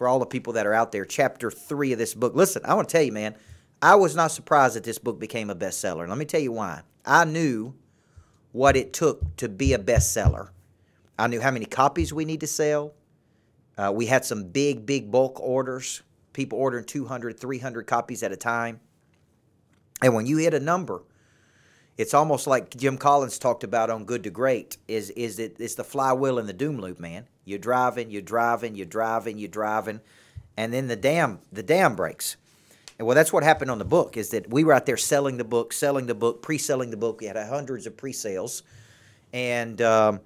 for all the people that are out there. Chapter three of this book. Listen, I want to tell you, man, I was not surprised that this book became a bestseller. Let me tell you why. I knew what it took to be a bestseller. I knew how many copies we need to sell. Uh, we had some big, big bulk orders, people ordering 200, 300 copies at a time. And when you hit a number, it's almost like Jim Collins talked about on Good to Great. Is is it? It's the flywheel and the doom loop, man. You're driving, you're driving, you're driving, you're driving, and then the dam the dam breaks. And well, that's what happened on the book. Is that we were out there selling the book, selling the book, pre-selling the book. We had hundreds of pre-sales, and um,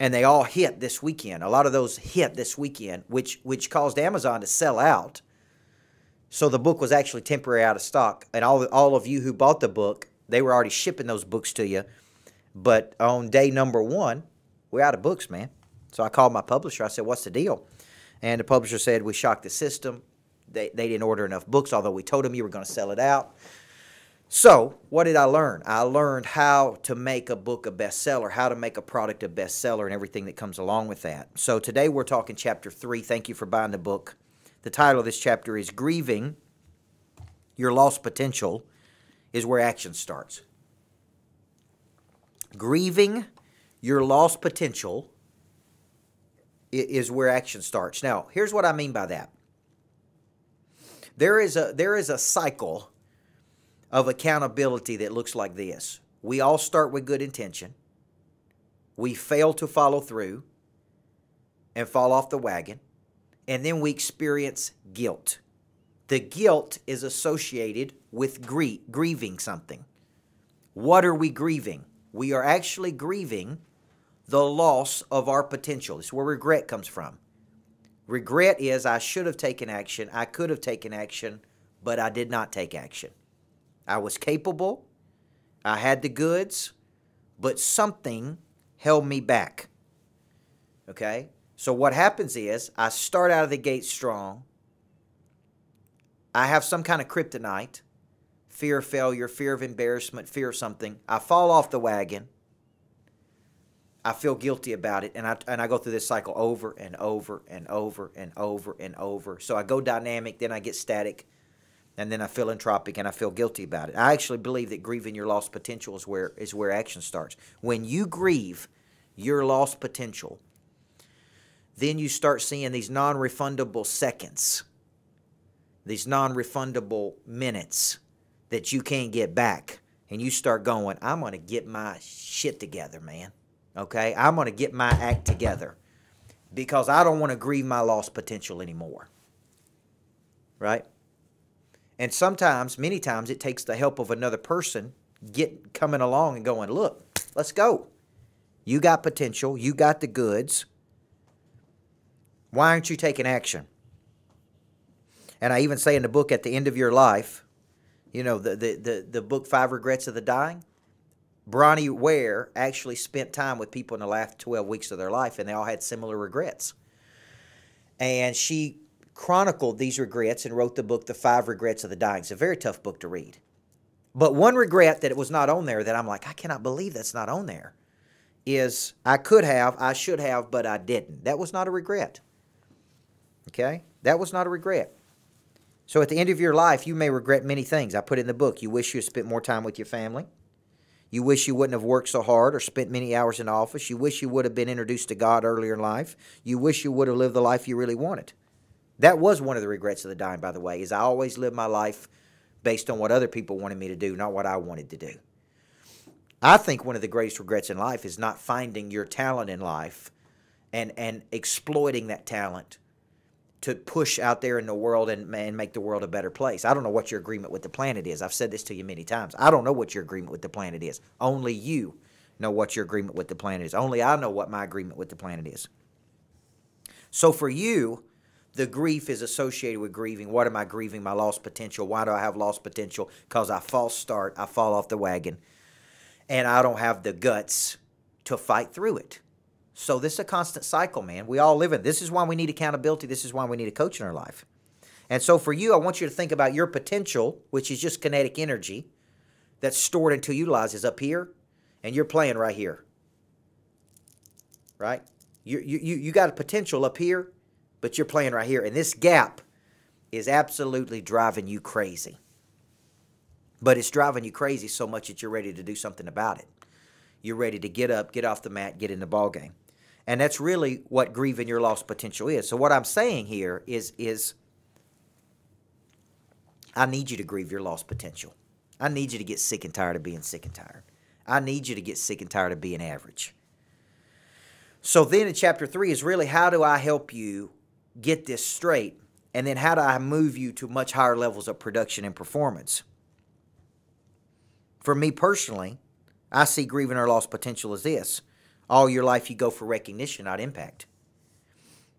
and they all hit this weekend. A lot of those hit this weekend, which which caused Amazon to sell out. So the book was actually temporary out of stock, and all all of you who bought the book, they were already shipping those books to you. But on day number one, we're out of books, man. So I called my publisher. I said, "What's the deal?" And the publisher said, "We shocked the system. They they didn't order enough books, although we told them you were going to sell it out." So, what did I learn? I learned how to make a book a bestseller, how to make a product a bestseller, and everything that comes along with that. So, today we're talking chapter three. Thank you for buying the book. The title of this chapter is Grieving Your Lost Potential is Where Action Starts. Grieving Your Lost Potential is where action starts. Now, here's what I mean by that. There is a there is a cycle of accountability that looks like this. We all start with good intention. We fail to follow through and fall off the wagon. And then we experience guilt. The guilt is associated with grie- grieving something. What are we grieving? We are actually grieving the loss of our potential. Is where regret comes from. Regret is I should have taken action, I could have taken action, but I did not take action. I was capable, I had the goods, but something held me back. Okay? So what happens is I start out of the gate strong. I have some kind of kryptonite, fear of failure, fear of embarrassment, fear of something. I fall off the wagon. I feel guilty about it, and I and I go through this cycle over and over and over and over and over. So I go dynamic, then I get static, and then I feel entropic and I feel guilty about it. I actually believe that grieving your lost potential is where is where action starts. When you grieve your lost potential, then you start seeing these non-refundable seconds, these non-refundable minutes that you can't get back. And you start going, I'm going to get my shit together, man. Okay? I'm going to get my act together because I don't want to grieve my lost potential anymore. Right? And sometimes, many times, it takes the help of another person get coming along and going, look, let's go. You got potential. You got the goods. Why aren't you taking action? And I even say in the book, at the end of your life, you know, the, the, the, the book Five Regrets of the Dying, Bronnie Ware actually spent time with people in the last 12 weeks of their life, and they all had similar regrets. And she chronicled these regrets and wrote the book, The Five Regrets of the Dying. It's a very tough book to read. But one regret that it was not on there that I'm like, I cannot believe that's not on there is I could have, I should have, but I didn't. That was not a regret. Okay? That was not a regret. So at the end of your life, you may regret many things. I put in the book. You wish you had spent more time with your family. You wish you wouldn't have worked so hard or spent many hours in office. You wish you would have been introduced to God earlier in life. You wish you would have lived the life you really wanted. That was one of the regrets of the dying, by the way, is I always lived my life based on what other people wanted me to do, not what I wanted to do. I think one of the greatest regrets in life is not finding your talent in life and, and exploiting that talent to push out there in the world and, and make the world a better place. I don't know what your agreement with the planet is. I've said this to you many times. I don't know what your agreement with the planet is. Only you know what your agreement with the planet is. Only I know what my agreement with the planet is. So for you, the grief is associated with grieving. What am I grieving? My lost potential. Why do I have lost potential? Because I false start, I fall off the wagon, and I don't have the guts to fight through it. So this is a constant cycle, man. We all live in. This is why we need accountability. This is why we need a coach in our life. And so for you, I want you to think about your potential, which is just kinetic energy that's stored until utilized is up here, and you're playing right here. Right? You, you, you got a potential up here, but you're playing right here. And this gap is absolutely driving you crazy. But it's driving you crazy so much that you're ready to do something about it. You're ready to get up, get off the mat, get in the ball game. And that's really what grieving your lost potential is. So what I'm saying here is is I need you to grieve your lost potential. I need you to get sick and tired of being sick and tired. I need you to get sick and tired of being average. So then in chapter 3 is really how do I help you get this straight and then how do I move you to much higher levels of production and performance? For me personally, I see grieving our lost potential as this. All your life you go for recognition, not impact.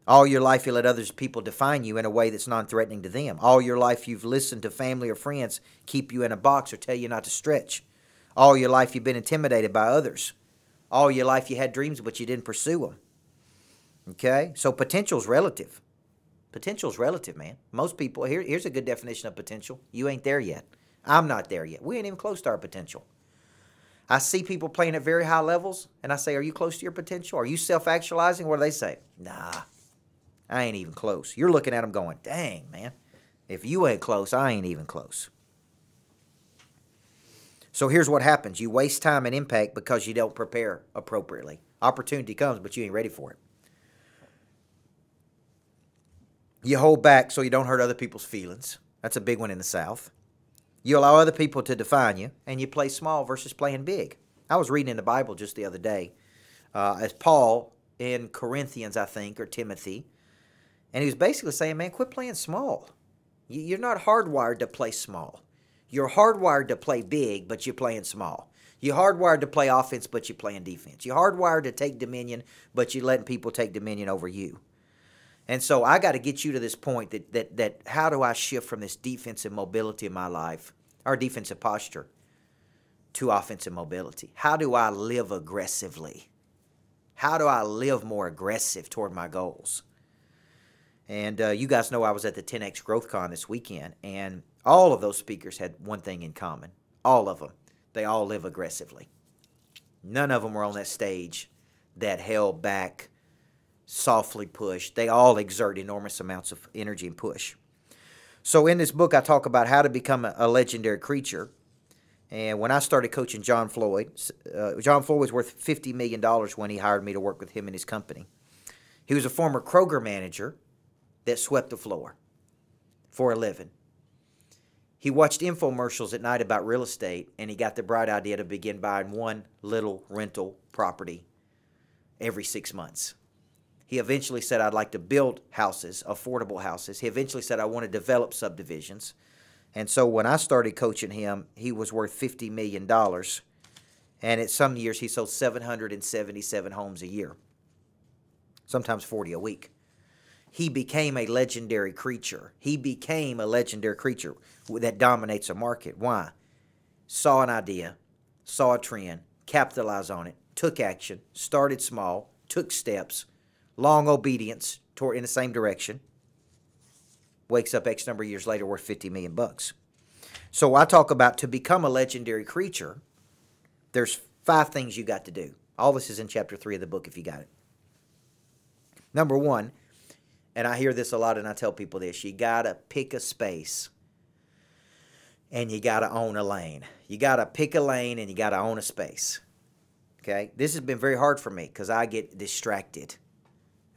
All your life you let others people define you in a way that's non-threatening to them. All your life you've listened to family or friends keep you in a box or tell you not to stretch. All your life you've been intimidated by others. All your life you had dreams but you didn't pursue them. Okay? So potential's relative. Potential's relative, man. Most people here here's a good definition of potential. You ain't there yet. I'm not there yet. We ain't even close to our potential. I see people playing at very high levels, and I say, Are you close to your potential? Are you self actualizing? What do they say? Nah, I ain't even close. You're looking at them going, Dang, man. If you ain't close, I ain't even close. So here's what happens you waste time and impact because you don't prepare appropriately. Opportunity comes, but you ain't ready for it. You hold back so you don't hurt other people's feelings. That's a big one in the South. You allow other people to define you, and you play small versus playing big. I was reading in the Bible just the other day, uh, as Paul in Corinthians, I think, or Timothy, and he was basically saying, man, quit playing small. You're not hardwired to play small. You're hardwired to play big, but you're playing small. You're hardwired to play offense, but you're playing defense. You're hardwired to take dominion, but you're letting people take dominion over you. And so I got to get you to this point that, that, that how do I shift from this defensive mobility in my life, or defensive posture, to offensive mobility? How do I live aggressively? How do I live more aggressive toward my goals? And uh, you guys know I was at the 10X Growth Con this weekend, and all of those speakers had one thing in common. All of them. They all live aggressively. None of them were on that stage that held back softly push. They all exert enormous amounts of energy and push. So in this book, I talk about how to become a, legendary creature. And when I started coaching John Floyd, uh, John Floyd was worth $50 million when he hired me to work with him in his company. He was a former Kroger manager that swept the floor for a living. He watched infomercials at night about real estate, and he got the bright idea to begin buying one little rental property every six months. He eventually said, I'd like to build houses, affordable houses. He eventually said, I want to develop subdivisions. And so when I started coaching him, he was worth $50 million. And at some years, he sold 777 homes a year, sometimes 40 a week. He became a legendary creature. He became a legendary creature that dominates a market. Why? Saw an idea, saw a trend, capitalized on it, took action, started small, took steps, long obedience toward in the same direction. Wakes up X number of years later worth 50 million bucks. So I talk about to become a legendary creature, there's five things you got to do. All this is in chapter three of the book if you got it. Number one, and I hear this a lot and I tell people this you got to pick a space and you got to own a lane. You got to pick a lane and you got to own a space. Okay? This has been very hard for me because I get distracted.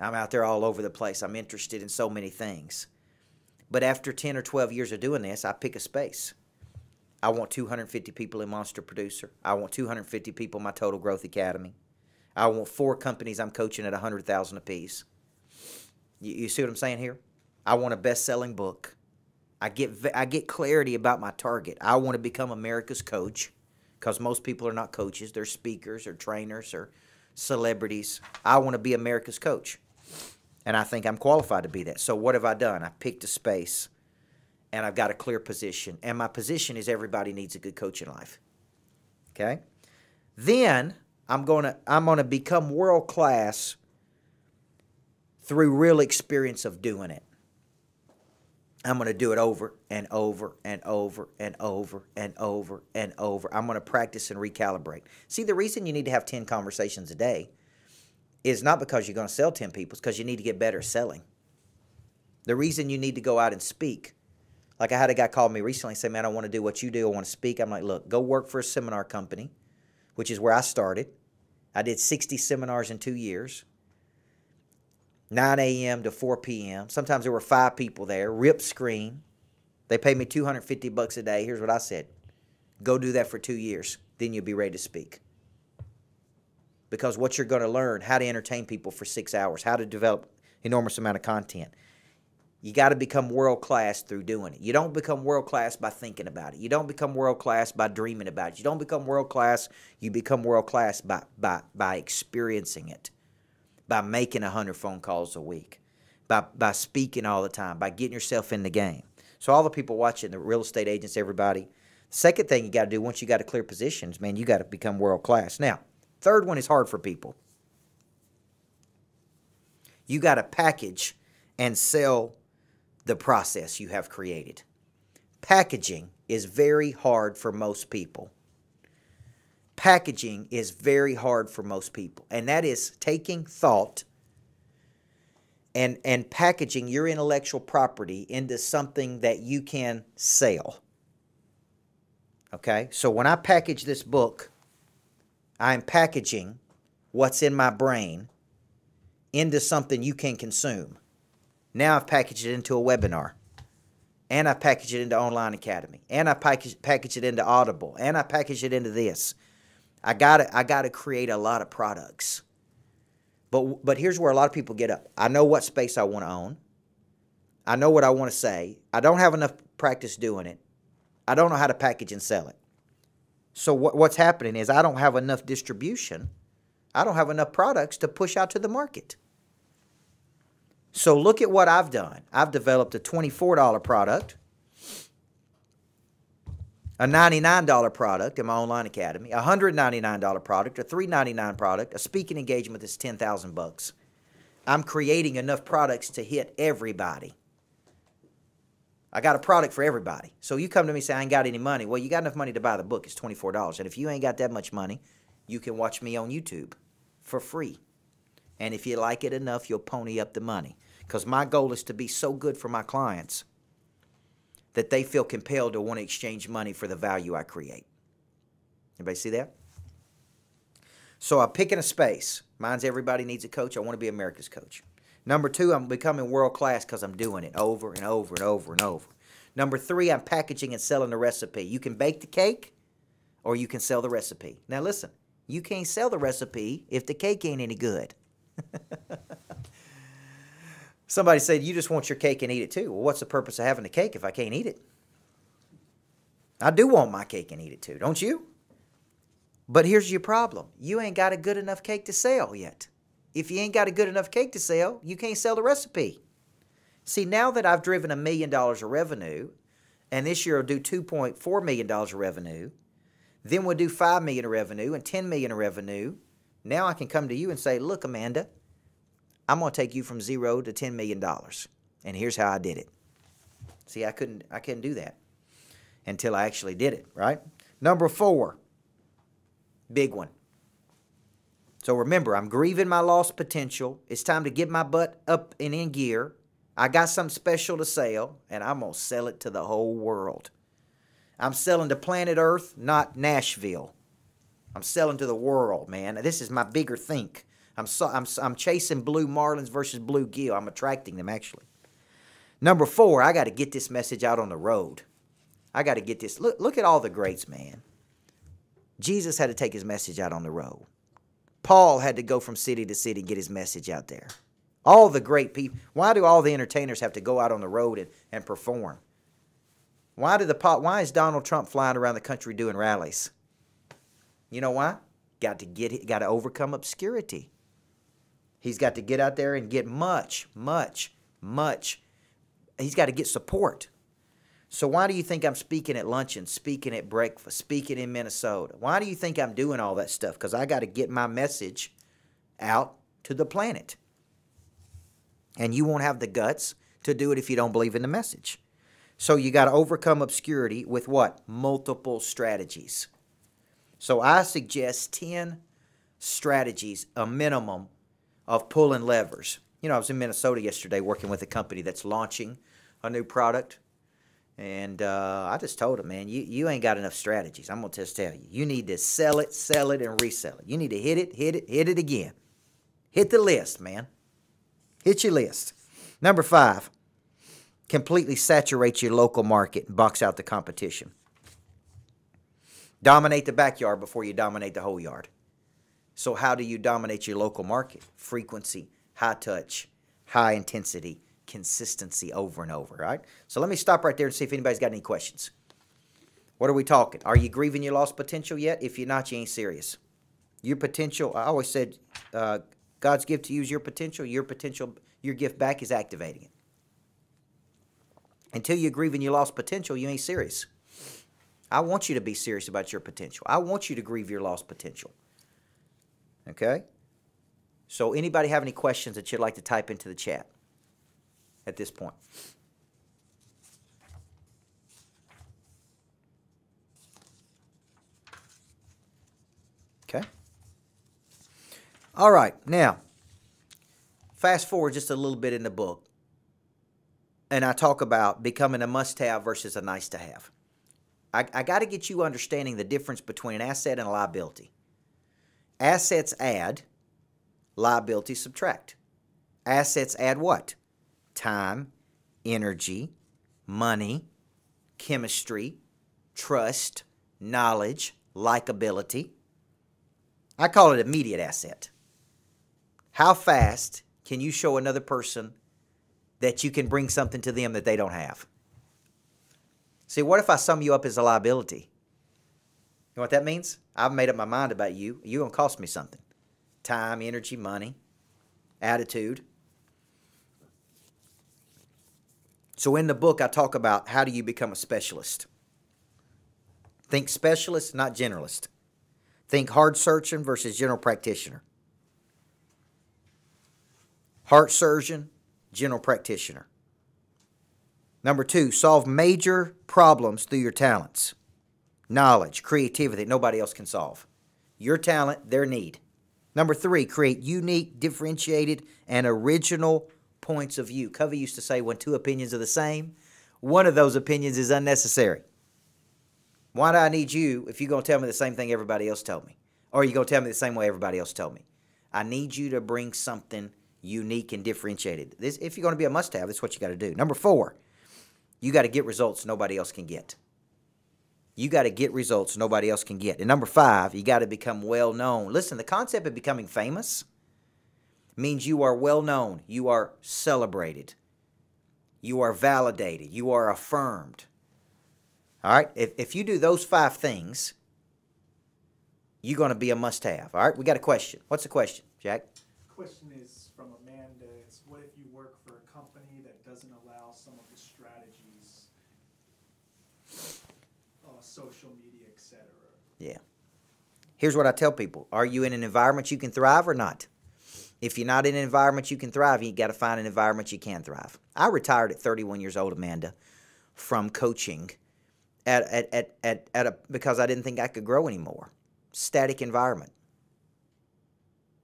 I'm out there all over the place. I'm interested in so many things. But after 10 or 12 years of doing this, I pick a space. I want 250 people in Monster Producer. I want 250 people in my Total Growth Academy. I want four companies I'm coaching at 100,000 apiece. You, you see what I'm saying here? I want a best-selling book. I get I get clarity about my target. I want to become America's coach because most people are not coaches. They're speakers or trainers or celebrities. I want to be America's coach. And I think I'm qualified to be that. So what have I done? I picked a space and I've got a clear position. And my position is everybody needs a good coach in life. Okay? Then I'm going to I'm going to become world class through real experience of doing it. I'm going to do it over and over and over and over and over and over. I'm going to practice and recalibrate. See, the reason you need to have 10 conversations a day is not because you're going to sell 10 people, it's because you need to get better at selling. The reason you need to go out and speak. Like I had a guy call me recently and say, Man, I want to do what you do. I want to speak. I'm like, Look, go work for a seminar company, which is where I started. I did 60 seminars in two years. 9 a.m. to 4 p.m. Sometimes there were five people there, rip screen. They paid me 250 bucks a day. Here's what I said go do that for two years, then you'll be ready to speak. Because what you're going to learn, how to entertain people for six hours, how to develop enormous amount of content. You got to become world class through doing it. You don't become world class by thinking about it. You don't become world class by dreaming about it. You don't become world class. You become world class by, by, by experiencing it by making 100 phone calls a week, by, by speaking all the time, by getting yourself in the game. So, all the people watching, the real estate agents, everybody, second thing you got to do once you got to clear positions, man, you got to become world class. Now, third one is hard for people. You got to package and sell the process you have created. Packaging is very hard for most people packaging is very hard for most people, and that is taking thought and and packaging your intellectual property into something that you can sell. Okay? So when I package this book, I'm packaging what's in my brain into something you can consume. Now I've packaged it into a webinar. And I package it into Online Academy. And I package, package it into Audible. And I package it into this. I got to I got to create a lot of products. But but here's where a lot of people get up. I know what space I want to own. I know what I want to say. I don't have enough practice doing it. I don't know how to package and sell it. So what, what's happening is I don't have enough distribution. I don't have enough products to push out to the market. So look at what I've done. I've developed a $24 product a $99 product in my online academy, a $199 product, a 399 product, a speaking engagement that's 10000 bucks. I'm creating enough products to hit everybody. I got a product for everybody. So you come to me and say, I ain't got any money. Well, you got enough money to buy the book. It's $24. And if you ain't got that much money, you can watch me on YouTube for free. And if you like it enough, you'll pony up the money. Because my goal is to be so good for my clients that they feel compelled to want to exchange money for the value I create. Anybody see that? So I'm picking a space. Mine's everybody needs a coach. I want to be America's coach. Number two, I'm becoming world class because I'm doing it over and over and over and over. Number three, I'm packaging and selling the recipe. You can bake the cake or you can sell the recipe. Now listen, you can't sell the recipe if the cake ain't any good. Somebody said, You just want your cake and eat it too. Well, what's the purpose of having the cake if I can't eat it? I do want my cake and eat it too, don't you? But here's your problem you ain't got a good enough cake to sell yet. If you ain't got a good enough cake to sell, you can't sell the recipe. See, now that I've driven a million dollars of revenue, and this year I'll do $2.4 million of revenue, then we'll do 5 million of revenue and 10 million of revenue. Now I can come to you and say, Look, Amanda, I'm going to take you from zero to $10 million. And here's how I did it. See, I couldn't, I couldn't do that until I actually did it, right? Number four, big one. So remember, I'm grieving my lost potential. It's time to get my butt up and in gear. I got something special to sell, and I'm going to sell it to the whole world. I'm selling to planet Earth, not Nashville. I'm selling to the world, man. This is my bigger think. I'm, so, I'm, I'm chasing blue marlins versus blue gill. I'm attracting them, actually. Number four, I got to get this message out on the road. I got to get this. Look, look at all the greats, man. Jesus had to take his message out on the road. Paul had to go from city to city and get his message out there. All the great people. Why do all the entertainers have to go out on the road and, and perform? Why do the why is Donald Trump flying around the country doing rallies? You know why? Got to get got to overcome obscurity. He's got to get out there and get much, much, much. He's got to get support. So why do you think I'm speaking at luncheon, speaking at breakfast, speaking in Minnesota? Why do you think I'm doing all that stuff? Because I got to get my message out to the planet. And you won't have the guts to do it if you don't believe in the message. So you got to overcome obscurity with what? Multiple strategies. So I suggest 10 strategies, a minimum, of pulling levers. You know, I was in Minnesota yesterday working with a company that's launching a new product. And uh, I just told him, man, you, you ain't got enough strategies. I'm going to just tell you. You need to sell it, sell it, and resell it. You need to hit it, hit it, hit it again. Hit the list, man. Hit your list. Number five, completely saturate your local market and box out the competition. Dominate the backyard before you dominate the whole yard. So, how do you dominate your local market? Frequency, high touch, high intensity, consistency over and over, right? So, let me stop right there and see if anybody's got any questions. What are we talking? Are you grieving your lost potential yet? If you're not, you ain't serious. Your potential, I always said, uh, God's gift to use your potential, your potential, your gift back is activating it. Until you're grieving your lost potential, you ain't serious. I want you to be serious about your potential. I want you to grieve your lost potential. Okay? So anybody have any questions that you'd like to type into the chat at this point? Okay. All right. Now, fast forward just a little bit in the book. And I talk about becoming a must have versus a nice to have. I, I got to get you understanding the difference between an asset and a liability. Assets add, liabilities subtract. Assets add what? Time, energy, money, chemistry, trust, knowledge, likability. I call it immediate asset. How fast can you show another person that you can bring something to them that they don't have? See, what if I sum you up as a liability? You know what that means? I've made up my mind about you. You're going to cost me something time, energy, money, attitude. So in the book, I talk about how do you become a specialist. Think specialist, not generalist. Think heart surgeon versus general practitioner. Heart surgeon, general practitioner. Number two, solve major problems through your talents knowledge, creativity that nobody else can solve. Your talent, their need. Number three, create unique, differentiated, and original points of view. Covey used to say when two opinions are the same, one of those opinions is unnecessary. Why do I need you if you're going to tell me the same thing everybody else told me? Or you're you going to tell me the same way everybody else told me? I need you to bring something unique and differentiated. This, if you're going to be a must have, that's what you got to do. Number four, you got to get results nobody else can get you got to get results nobody else can get. And number five, you got to become well known. Listen, the concept of becoming famous means you are well known, you are celebrated, you are validated, you are affirmed. All right, if, if you do those five things, you're going to be a must have. All right, we got a question. What's the question, Jack? Question is from Amanda. It's what if you work for a company that doesn't allow some of the strategies uh, social media, etc. Yeah. Here's what I tell people Are you in an environment you can thrive or not? If you're not in an environment you can thrive, you got to find an environment you can thrive. I retired at 31 years old, Amanda, from coaching at, at, at, at, at a, because I didn't think I could grow anymore. Static environment.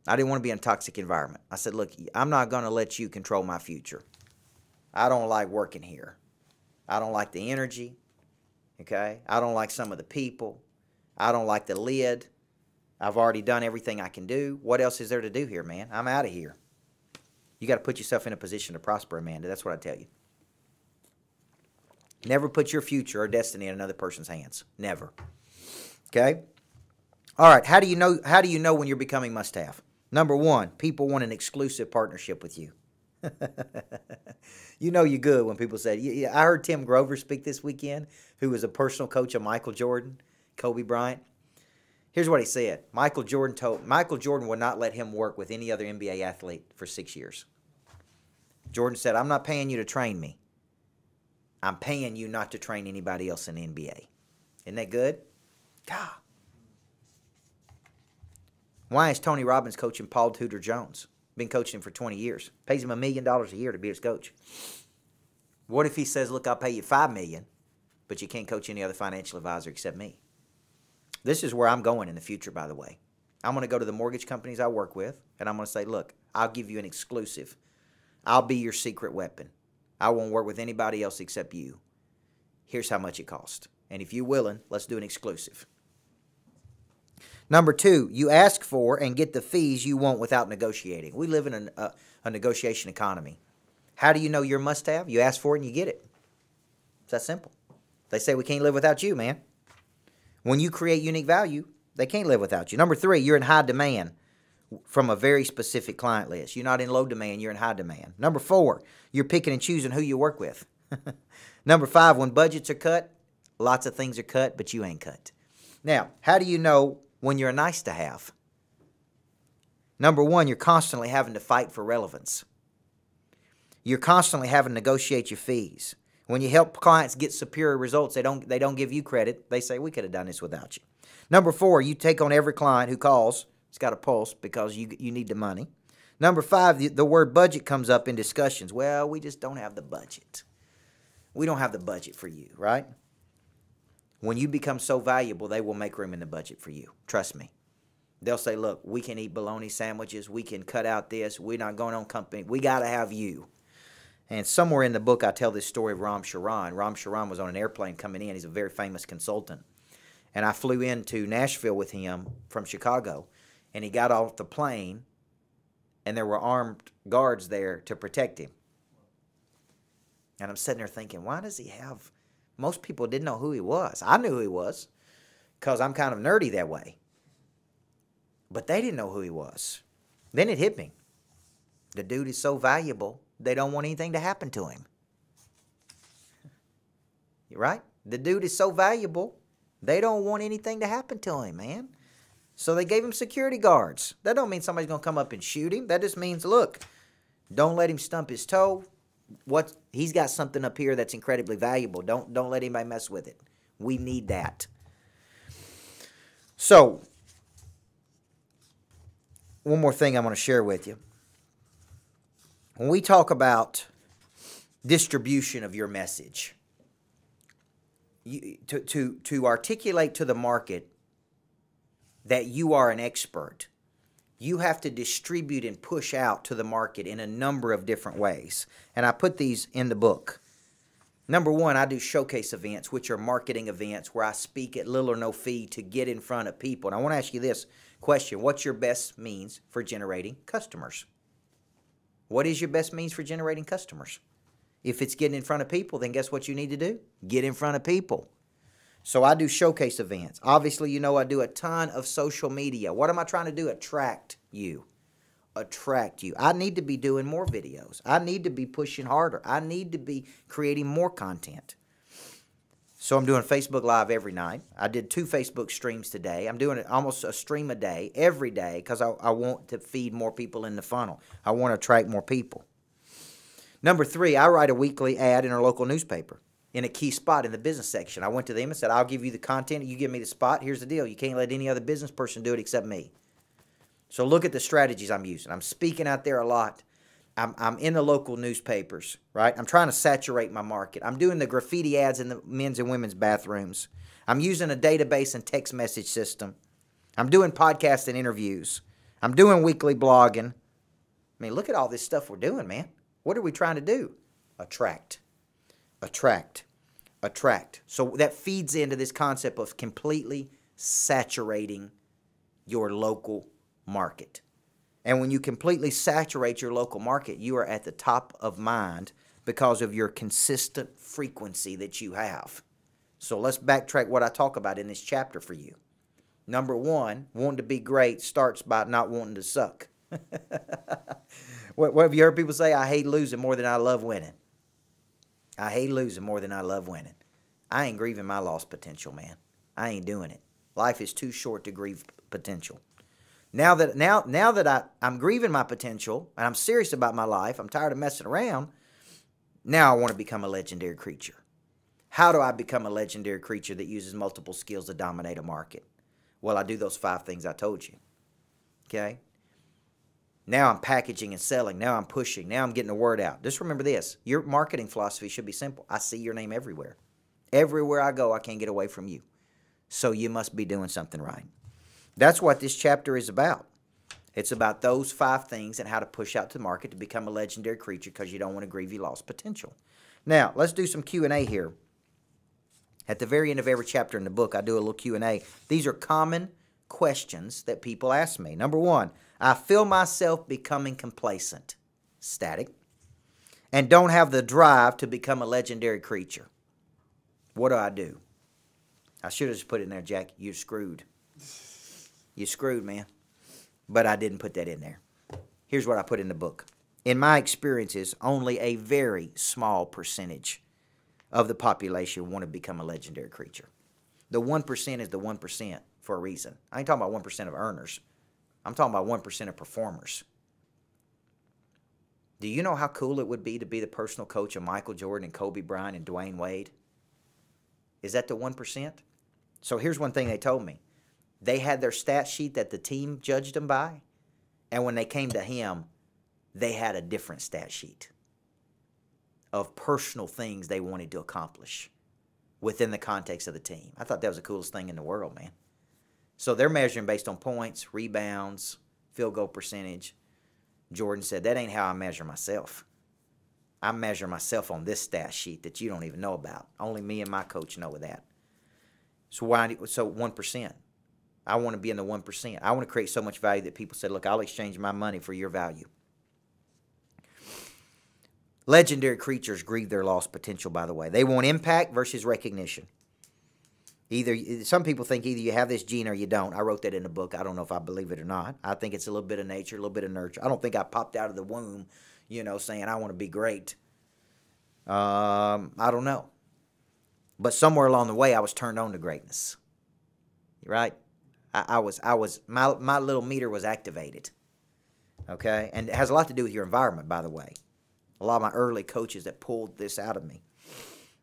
I didn't want to be in a toxic environment. I said, look, I'm not going to let you control my future. I don't like working here. I don't like the energy. Okay? I don't like some of the people. I don't like the lid. I've already done everything I can do. What else is there to do here, man? I'm out of here. You got to put yourself in a position to prosper, Amanda. That's what I tell you. Never put your future or destiny in another person's hands. Never. Okay? All right, how do you know how do you know when you're becoming must have? Number 1, people want an exclusive partnership with you. you know you're good when people say, I heard Tim Grover speak this weekend, who was a personal coach of Michael Jordan, Kobe Bryant. Here's what he said. Michael Jordan told Michael Jordan would not let him work with any other NBA athlete for six years. Jordan said, I'm not paying you to train me. I'm paying you not to train anybody else in the NBA. Isn't that good? God. Why is Tony Robbins coaching Paul Tudor Jones? Been coaching him for 20 years. Pays him a million dollars a year to be his coach. What if he says, "Look, I'll pay you five million, but you can't coach any other financial advisor except me"? This is where I'm going in the future. By the way, I'm going to go to the mortgage companies I work with, and I'm going to say, "Look, I'll give you an exclusive I'll be your secret weapon. I won't work with anybody else except you. Here's how much it costs. And if you're willing, let's do an exclusive. Number two, you ask for and get the fees you want without negotiating. We live in a, a, uh, a negotiation economy. How do you know your must have? You ask for it and you get it. It's that simple. They say we can't live without you, man. When you create unique value, they can't live without you. Number three, you're in high demand from a very specific client list. You're not in low demand, you're in high demand. Number four, you're picking and choosing who you work with. Number five, when budgets are cut, lots of things are cut, but you ain't cut. Now, how do you know when you're a nice to have? Number one, you're constantly having to fight for relevance. You're constantly having to negotiate your fees. When you help clients get superior results, they don't they don't give you credit. They say we could have done this without you. Number four, you take on every client who calls. It's got a pulse because you you need the money. Number five, the, the word budget comes up in discussions. Well, we just don't have the budget. We don't have the budget for you, right? When you become so valuable, they will make room in the budget for you. Trust me. They'll say, look, we can eat bologna sandwiches. We can cut out this. We're not going on company. We got to have you. And somewhere in the book, I tell this story of Ram Charan. Ram Charan was on an airplane coming in. He's a very famous consultant. And I flew into Nashville with him from Chicago. And he got off the plane, and there were armed guards there to protect him. And I'm sitting there thinking, why does he have. Most people didn't know who he was. I knew who he was because I'm kind of nerdy that way. But they didn't know who he was. Then it hit me. The dude is so valuable they don't want anything to happen to him. Right? The dude is so valuable, they don't want anything to happen to him, man. So they gave him security guards. That don't mean somebody's gonna come up and shoot him. That just means, look, don't let him stump his toe. What he's got something up here that's incredibly valuable. Don't don't let anybody mess with it. We need that. So, one more thing I'm going to share with you when we talk about distribution of your message, you, to, to, to articulate to the market that you are an expert, you have to distribute and push out to the market in a number of different ways. And I put these in the book. Number one, I do showcase events, which are marketing events where I speak at little or no fee to get in front of people. And I want to ask you this question What's your best means for generating customers? What is your best means for generating customers? If it's getting in front of people, then guess what you need to do? Get in front of people. So I do showcase events. Obviously, you know I do a ton of social media. What am I trying to do? Attract you. Attract you. I need to be doing more videos. I need to be pushing harder. I need to be creating more content. So I'm doing Facebook Live every night. I did two Facebook streams today. I'm doing almost a stream a day, every day, because I, I want to feed more people in the funnel. I want to attract more people. Number three, I write a weekly ad in our local newspaper in a key spot in the business section. I went to them and said, I'll give you the content. You give me the spot. Here's the deal. You can't let any other business person do it except me. So look at the strategies I'm using. I'm speaking out there a lot. I'm, I'm in the local newspapers, right? I'm trying to saturate my market. I'm doing the graffiti ads in the men's and women's bathrooms. I'm using a database and text message system. I'm doing podcasts and interviews. I'm doing weekly blogging. I mean, look at all this stuff we're doing, man. What are we trying to do? Attract. Attract. Attract. So that feeds into this concept of completely saturating your local market. And when you completely saturate your local market, you are at the top of mind because of your consistent frequency that you have. So let's backtrack what I talk about in this chapter for you. Number one, wanting to be great starts by not wanting to suck. what, what have you heard people say? I hate losing more than I love winning. I hate losing more than I love winning. I ain't grieving my lost potential, man. I ain't doing it. Life is too short to grieve potential. Now that now now that I, I'm grieving my potential and I'm serious about my life, I'm tired of messing around. Now I want to become a legendary creature. How do I become a legendary creature that uses multiple skills to dominate a market? Well, I do those five things I told you. Okay? Now I'm packaging and selling. Now I'm pushing. Now I'm getting the word out. Just remember this your marketing philosophy should be simple. I see your name everywhere. Everywhere I go, I can't get away from you. So you must be doing something right. That's what this chapter is about. It's about those five things and how to push out to the market to become a legendary creature because you don't want to grieve your lost potential. Now, let's do some Q&A here. At the very end of every chapter in the book, I do a little Q&A. These are common questions that people ask me. Number 1, I feel myself becoming complacent, static, and don't have the drive to become a legendary creature. What do I do? I should have just put it in there, Jack. You're screwed. You're screwed, man. But I didn't put that in there. Here's what I put in the book. In my experiences, only a very small percentage of the population want to become a legendary creature. The 1% is the 1% for a reason. I ain't talking about 1% of earners. I'm talking about 1% of performers. Do you know how cool it would be to be the personal coach of Michael Jordan and Kobe Bryant and Dwyane Wade? Is that the 1%? So here's one thing they told me. They had their stat sheet that the team judged them by, and when they came to him, they had a different stat sheet of personal things they wanted to accomplish within the context of the team. I thought that was the coolest thing in the world, man. So they're measuring based on points, rebounds, field goal percentage. Jordan said, That ain't how I measure myself. I measure myself on this stat sheet that you don't even know about. Only me and my coach know that. So why so one percent? I want to be in the one percent. I want to create so much value that people said, Look, I'll exchange my money for your value. Legendary creatures grieve their lost potential, by the way. They want impact versus recognition. Either some people think either you have this gene or you don't. I wrote that in the book. I don't know if I believe it or not. I think it's a little bit of nature, a little bit of nurture. I don't think I popped out of the womb, you know, saying I want to be great. Um, I don't know. But somewhere along the way, I was turned on to greatness. Right? I, I was, I was, my my little meter was activated. Okay, and it has a lot to do with your environment, by the way a lot of my early coaches that pulled this out of me.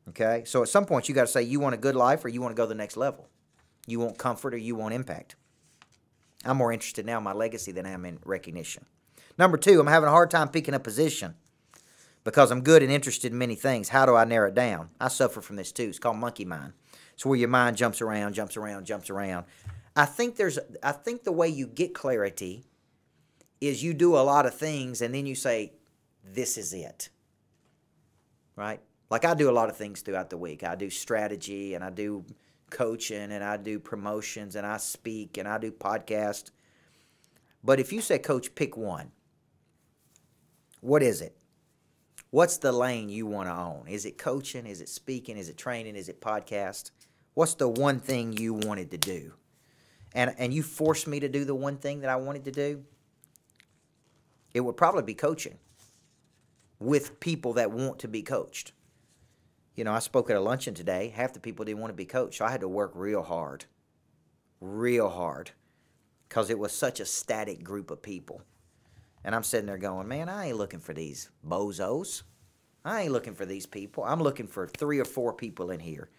Okay? So at some point, you got to say you want a good life or you want to go the next level. You want comfort or you want impact. I'm more interested now in my legacy than I am in recognition. Number two, I'm having a hard time picking a position because I'm good and interested in many things. How do I narrow it down? I suffer from this too. It's called monkey mind. It's where your mind jumps around, jumps around, jumps around. I think there's I think the way you get clarity is you do a lot of things and then you say, this is it. Right? Like I do a lot of things throughout the week. I do strategy and I do coaching and I do promotions and I speak and I do podcast. But if you say, Coach, pick one, what is it? What's the lane you want to own? Is it coaching? Is it speaking? Is it training? Is it podcast? What's the one thing you wanted to do? And and you forced me to do the one thing that I wanted to do. It would probably be coaching with people that want to be coached. You know, I spoke at a luncheon today. Half the people didn't want to be coached. So I had to work real hard, real hard, because it was such a static group of people. And I'm sitting there going, man, I ain't looking for these bozos. I ain't looking for these people. I'm looking for three or four people in here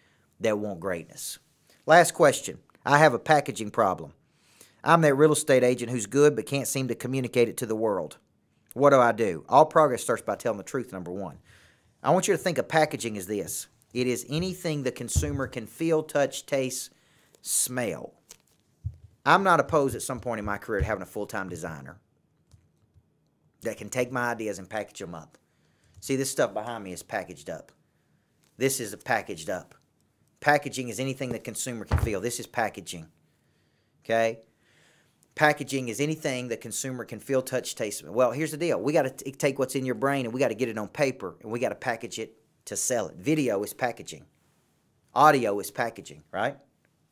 that want greatness. Last question. I have a packaging problem. I'm that real estate agent who's good but can't seem to communicate it to the world. What do I do? All progress starts by telling the truth, number one. I want you to think of packaging as this it is anything the consumer can feel, touch, taste, smell. I'm not opposed at some point in my career to having a full time designer that can take my ideas and package them up. See, this stuff behind me is packaged up. This is a packaged up. Packaging is anything the consumer can feel. This is packaging. Okay? packaging is anything the consumer can feel, touch, taste. Well, here's the deal: we got to take what's in your brain and we got to get it on paper and we got to package it to sell it. Video is packaging, audio is packaging, right?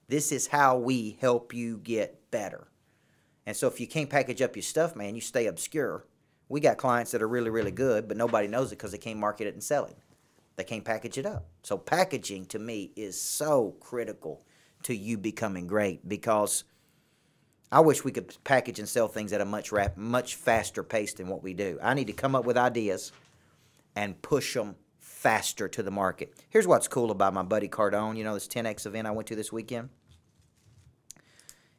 This is how we help you get better. And so, if you can't package up your stuff, man, you stay obscure. We got clients that are really, really good, but nobody knows it because they can't market it and sell it. They can't package it up. So, packaging to me is so critical to you becoming great because I wish we could package and sell things at a much rap, much faster pace than what we do. I need to come up with ideas and push them faster to the market. Here's what's cool about my buddy Cardone. You know this 10x event I went to this weekend.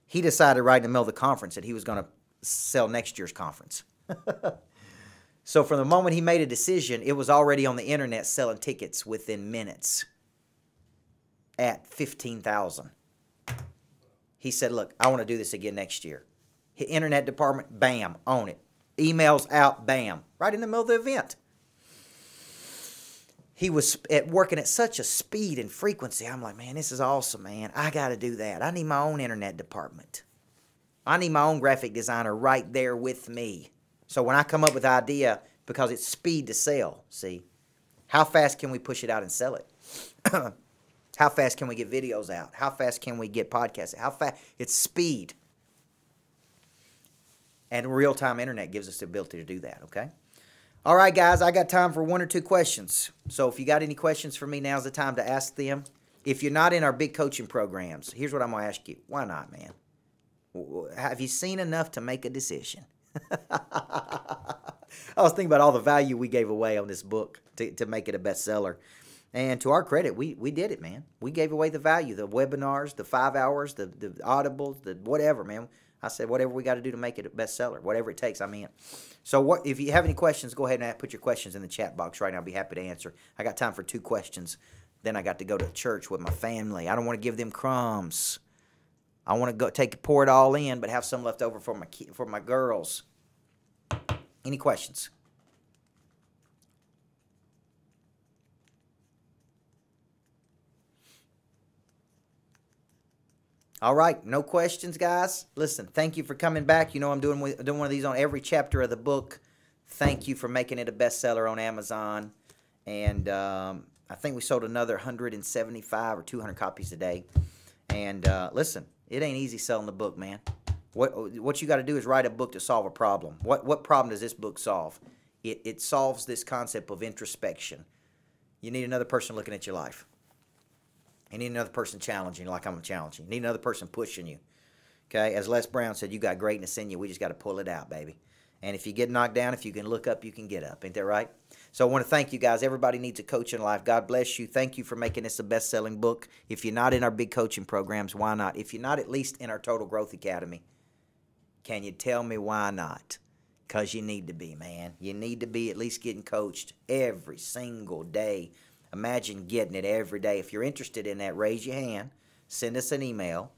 He decided right in the middle of the conference that he was going to sell next year's conference. so from the moment he made a decision, it was already on the internet selling tickets within minutes at 15,000 he said, Look, I want to do this again next year. Internet department, bam, on it. Emails out, bam, right in the middle of the event. He was at working at such a speed and frequency. I'm like, man, this is awesome, man. I got to do that. I need my own internet department. I need my own graphic designer right there with me. So when I come up with an idea, because it's speed to sell, see, how fast can we push it out and sell it? How fast can we get videos out? How fast can we get podcasts? How fast? It's speed. And real time internet gives us the ability to do that, okay? All right, guys, I got time for one or two questions. So if you got any questions for me, now's the time to ask them. If you're not in our big coaching programs, here's what I'm going to ask you. Why not, man? Have you seen enough to make a decision? I was thinking about all the value we gave away on this book to, to make it a bestseller. And to our credit, we, we did it, man. We gave away the value, the webinars, the five hours, the, the audibles, the whatever, man. I said, whatever we got to do to make it a bestseller, whatever it takes, I'm in. So what if you have any questions, go ahead and put your questions in the chat box right now. I'll be happy to answer. I got time for two questions. Then I got to go to church with my family. I don't want to give them crumbs. I want to go take pour it all in, but have some left over for my for my girls. Any questions? All right, no questions, guys. Listen, thank you for coming back. You know I'm doing doing one of these on every chapter of the book. Thank you for making it a bestseller on Amazon, and um, I think we sold another 175 or 200 copies today. And uh, listen, it ain't easy selling the book, man. What what you got to do is write a book to solve a problem. What what problem does this book solve? It it solves this concept of introspection. You need another person looking at your life. You need another person challenging you like I'm challenging. You need another person pushing you. Okay, as Les Brown said, you got greatness in you. We just got to pull it out, baby. And if you get knocked down, if you can look up, you can get up. Ain't that right? So I want to thank you guys. Everybody needs a coach in life. God bless you. Thank you for making this a best selling book. If you're not in our big coaching programs, why not? If you're not at least in our Total Growth Academy, can you tell me why not? Because you need to be, man. You need to be at least getting coached every single day Imagine getting it every day. If you're interested in that, raise your hand. Send us an email.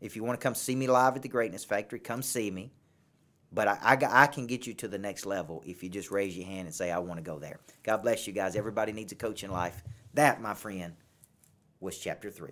If you want to come see me live at the Greatness Factory, come see me. But I, I, I, can get you to the next level if you just raise your hand and say, I want to go there. God bless you guys. Everybody needs a coach in life. That, my friend, was chapter 3.